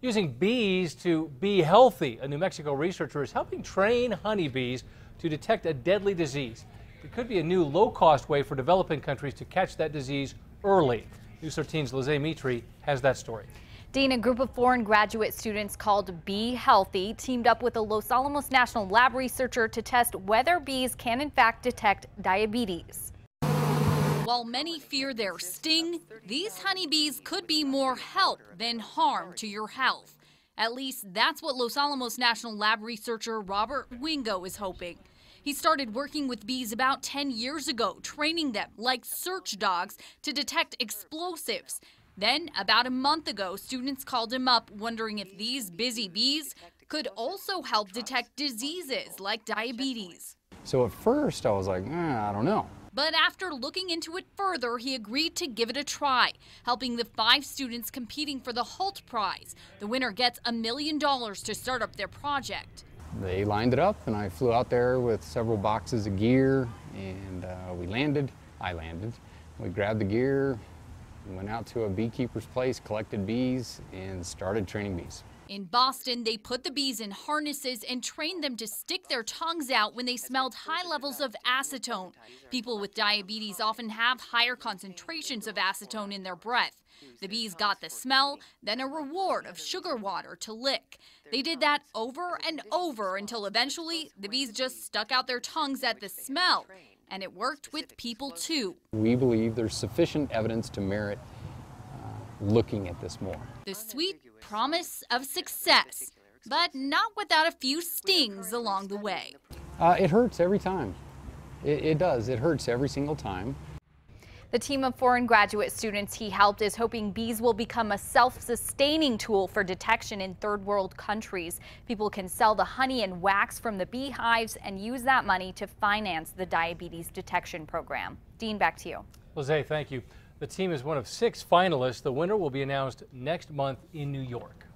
Using bees to be healthy, a New Mexico researcher is helping train honeybees to detect a deadly disease. It could be a new low-cost way for developing countries to catch that disease early. News 13's Lizzie Mitri has that story. Dean, a group of foreign graduate students called Bee Healthy teamed up with a Los Alamos National Lab researcher to test whether bees can in fact detect diabetes. While many fear their sting, these honeybees could be more help than harm to your health. At least that's what Los Alamos National Lab researcher Robert Wingo is hoping. He started working with bees about 10 years ago, training them like search dogs to detect explosives. Then, about a month ago, students called him up wondering if these busy bees could also help detect diseases like diabetes. So at first I was like, eh, I don't know. But after looking into it further, he agreed to give it a try, helping the five students competing for the Hult Prize. The winner gets a million dollars to start up their project. They lined it up and I flew out there with several boxes of gear and uh, we landed. I landed. We grabbed the gear, went out to a beekeeper's place, collected bees, and started training bees. In Boston, they put the bees in harnesses and trained them to stick their tongues out when they smelled high levels of acetone. People with diabetes often have higher concentrations of acetone in their breath. The bees got the smell, then a reward of sugar water to lick. They did that over and over until eventually the bees just stuck out their tongues at the smell and it worked with people too. We believe there's sufficient evidence to merit uh, looking at this more. The sweet promise of success, but not without a few stings along the way. Uh, it hurts every time. It, it does. It hurts every single time. The team of foreign graduate students he helped is hoping bees will become a self-sustaining tool for detection in third world countries. People can sell the honey and wax from the beehives and use that money to finance the diabetes detection program. Dean, back to you. Jose, thank you. The team is one of six finalists. The winner will be announced next month in New York.